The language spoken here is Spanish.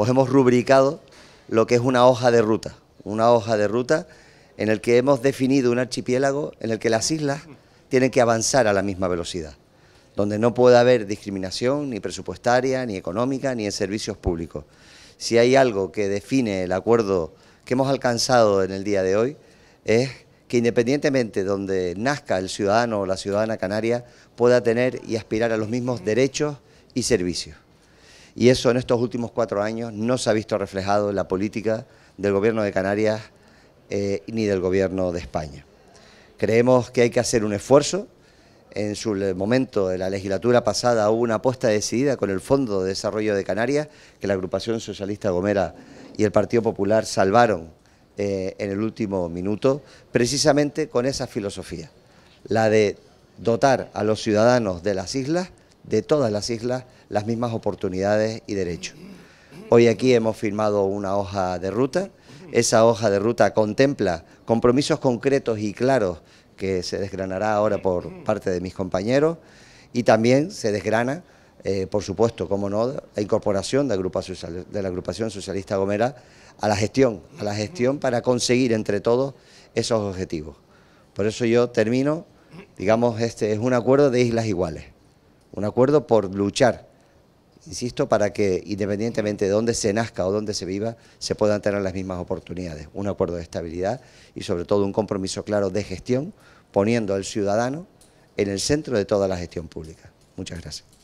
pues hemos rubricado lo que es una hoja de ruta, una hoja de ruta en el que hemos definido un archipiélago en el que las islas tienen que avanzar a la misma velocidad, donde no puede haber discriminación ni presupuestaria, ni económica, ni en servicios públicos. Si hay algo que define el acuerdo que hemos alcanzado en el día de hoy, es que independientemente de donde nazca el ciudadano o la ciudadana canaria, pueda tener y aspirar a los mismos derechos y servicios. Y eso en estos últimos cuatro años no se ha visto reflejado en la política del Gobierno de Canarias eh, ni del Gobierno de España. Creemos que hay que hacer un esfuerzo. En su momento de la legislatura pasada hubo una apuesta decidida con el Fondo de Desarrollo de Canarias, que la agrupación socialista Gomera y el Partido Popular salvaron eh, en el último minuto, precisamente con esa filosofía, la de dotar a los ciudadanos de las islas, de todas las islas, las mismas oportunidades y derechos. Hoy aquí hemos firmado una hoja de ruta, esa hoja de ruta contempla compromisos concretos y claros que se desgranará ahora por parte de mis compañeros y también se desgrana, eh, por supuesto, como no, la incorporación de, de la agrupación socialista Gomera a la gestión, a la gestión para conseguir entre todos esos objetivos. Por eso yo termino, digamos, este es un acuerdo de islas iguales, un acuerdo por luchar, insisto, para que independientemente de dónde se nazca o dónde se viva, se puedan tener las mismas oportunidades. Un acuerdo de estabilidad y sobre todo un compromiso claro de gestión, poniendo al ciudadano en el centro de toda la gestión pública. Muchas gracias.